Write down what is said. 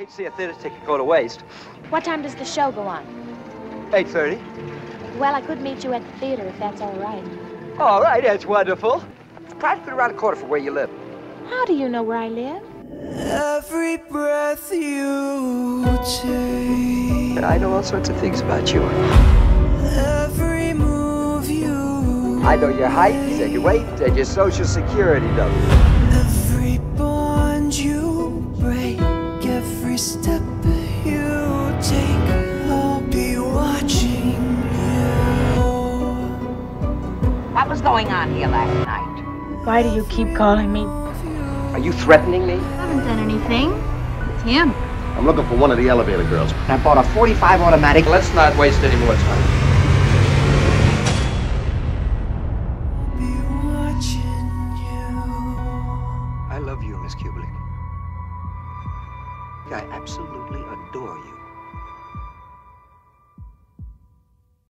hate to see a theater ticket go to waste. What time does the show go on? 8.30. Well, I could meet you at the theater if that's all right. All right, that's wonderful. It's practically around the corner from where you live. How do you know where I live? Every breath you take, I know all sorts of things about you. every move you, I know your height and your weight and your social security number. every step you take. I'll be watching you. What was going on here last night? Why do you keep calling me? Are you threatening me? I haven't done anything. It's him. I'm looking for one of the elevator girls. I bought a 45 automatic. Let's not waste any more time. Be watching you. I love you, Miss Kubelik. I absolutely adore you.